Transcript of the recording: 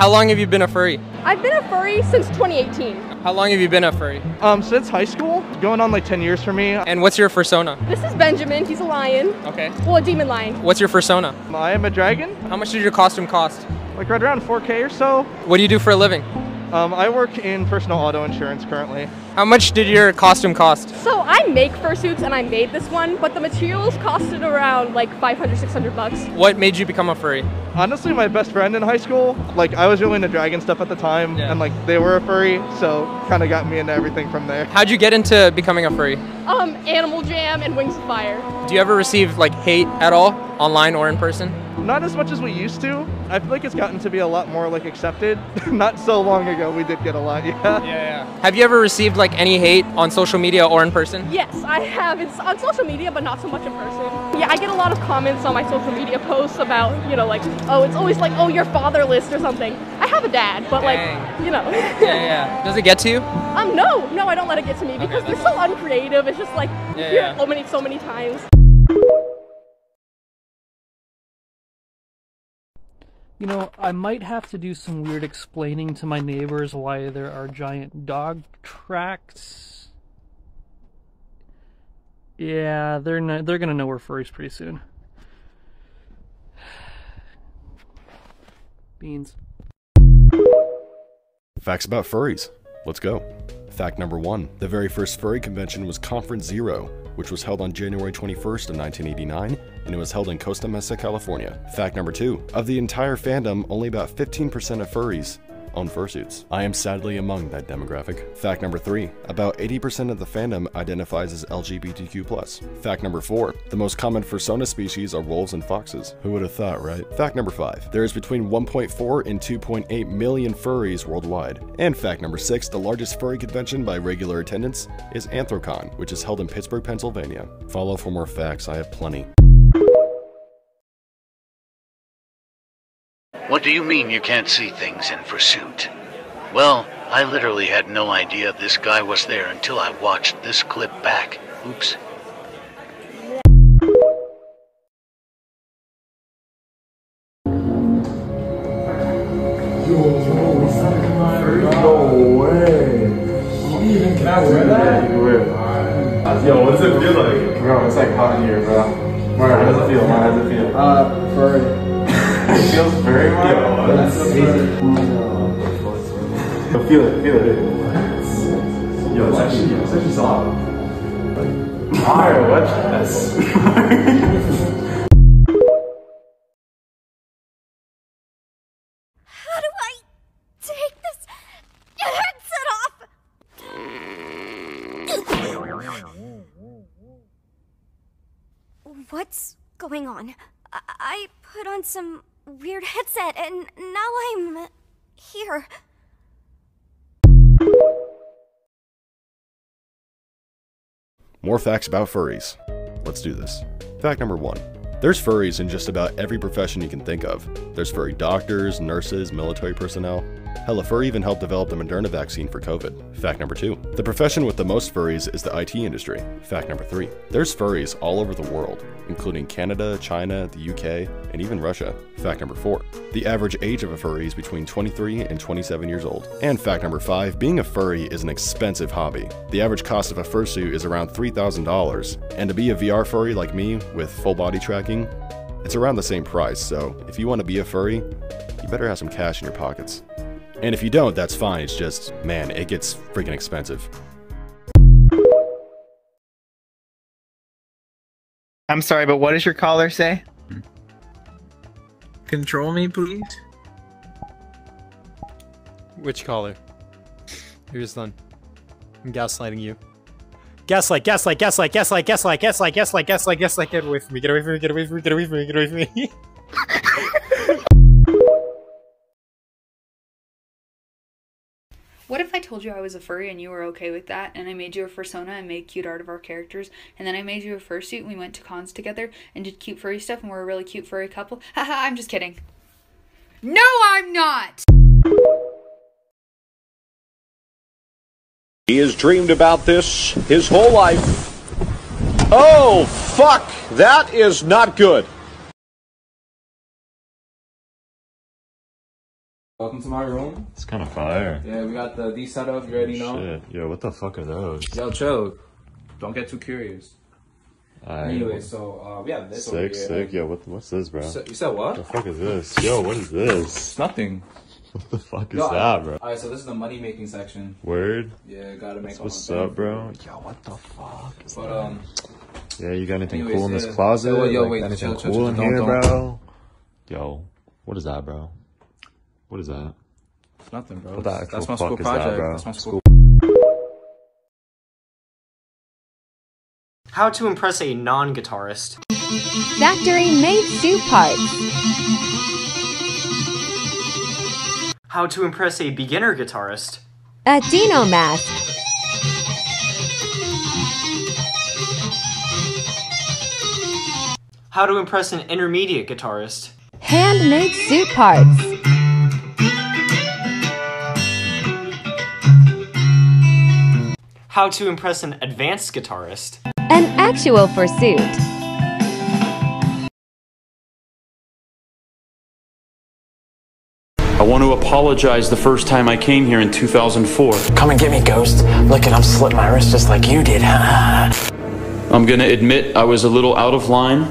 How long have you been a furry? I've been a furry since 2018. How long have you been a furry? Um, since high school, going on like 10 years for me. And what's your persona? This is Benjamin. He's a lion. Okay. Well, a demon lion. What's your persona? I am a dragon, How much did your costume cost? like right around 4K or so. What do you do for a living? Um, I work in personal auto insurance currently. How much did your costume cost? So I make fursuits and I made this one, but the materials costed around like 500, 600 bucks. What made you become a furry? Honestly, my best friend in high school, like I was really into dragon stuff at the time, Yeah. and like they were a furry, so kind of got me into everything from there. How'd you get into becoming a furry? Um, Animal Jam and Wings of Fire. Do you ever receive like hate at all, online or in person? Not as much as we used to. I feel like it's gotten to be a lot more like accepted. Not so long ago, we did get a lot, yeah. yeah. Have you ever received like any hate on social media or in person? Yes, I have. It's on social media, but not so much in person. Yeah, I get a lot of comments on my social media posts about, you know, like, oh, it's always like, oh, you're fatherless or something. I have a dad, but like, Dang. you know. Yeah, yeah. Does it get to you? um, no, no, I don't let it get to me because they're so uncreative. It's just like, you Yeah, hear yeah. it so many, so many times. You know, I might have to do some weird explaining to my neighbors why there are giant dog tracks. Yeah, they're no, they're gonna know we're furries pretty soon. Beans. Facts about furries. Let's go. Fact number one. The very first furry convention was ConFurence Zero, which was held on January 21st of 1989, and it was held in Costa Mesa, California. Fact number two. Of the entire fandom, only about 15% of furries own fursuits. I am sadly among that demographic. Fact number three About 80% of the fandom identifies as LGBTQ. Fact number four The most common fursona species are wolves and foxes. Who would have thought, right? Fact number five There is between 1.4 and 2.8 million furries worldwide. And fact number six The largest furry convention by regular attendance is Anthrocon, which is held in Pittsburgh, Pennsylvania. Follow for more facts, I have plenty. What do you mean you can't see things in fursuit? Well, I literally had no idea this guy was there until I watched this clip back. Oops. Yo, what's it feel like? Bro, it's like hot in here, bro. Mario, how does it feel? How does it feel? Uh, furry. It feels very Mario. That's crazy. Yo, feel it, feel it. Yo, it's actually, it's actually soft. Mario, watch this. How do I take this headset off? What's going on? I, I put on some weird headset and now I'm here. More facts about furries. Let's do this. Fact number one. There's furries in just about every profession you can think of. There's furry doctors, nurses, military personnel. Hell, a furry even helped develop the Moderna vaccine for COVID. Fact number two. The profession with the most furries is the IT industry. Fact number three. There's furries all over the world, including Canada, China, the UK, and even Russia. Fact number four. The average age of a furry is between 23 and 27 years old. And fact number five. Being a furry is an expensive hobby. The average cost of a fursuit is around $3,000. And to be a VR furry like me, with full body tracking, it's around the same price, so if you want to be a furry, you better have some cash in your pockets. And if you don't, that's fine, it's just, man, it gets freaking expensive. I'm sorry, but what does your caller say? Control me, please. Which caller? You're just done. I'm gaslighting you. Gaslight, gaslight, gaslight, gaslight, gaslight, gaslight, gaslight, gaslight, gaslight, get away from me, get away from me, get away from me, get away from me, get away from me. told you I was a furry and you were okay with that, and I made you a fursona and made cute art of our characters, and then I made you a fursuit and we went to cons together and did cute furry stuff and we're a really cute furry couple? Haha, I'm just kidding. No, I'm not! He has dreamed about this his whole life. Oh, fuck! That is not good. Welcome to my room. It's kind of fire. Yeah, we got the these set up. You already know. Shit. Yo, what the fuck are those? Yo, chill. Don't get too curious. Alright. Anyway, so uh, we have this Sick, sick. Yo, what, what's this, bro? You said- you said what? The fuck is this? Yo, what is this? It's nothing. What the fuck is Yo, that, bro? Alright, so this is the money making section. Word? Yeah, gotta make That's all what's up, bro? Yo, what the fuck? is But that? um, Yeah, you got anything anyways, cool in this closet? Yo, yo, Like, wait, anything chill, chill, cool chill, in don't- here, don't. bro? Yo, what is that, bro? What is that? it's nothing, bro. What the That's- my school is that, project. That's my school. How to impress a non-guitarist. Factory made suit parts. How to impress a beginner guitarist. A Dino mask. How to impress an intermediate guitarist. Handmade suit parts. How to impress an advanced guitarist. An actual fursuit. I want to apologize the first time I came here in 2004. Come and get me, Ghost. Look at I'm slit my wrist just like you did. I'm gonna admit I was a little out of line,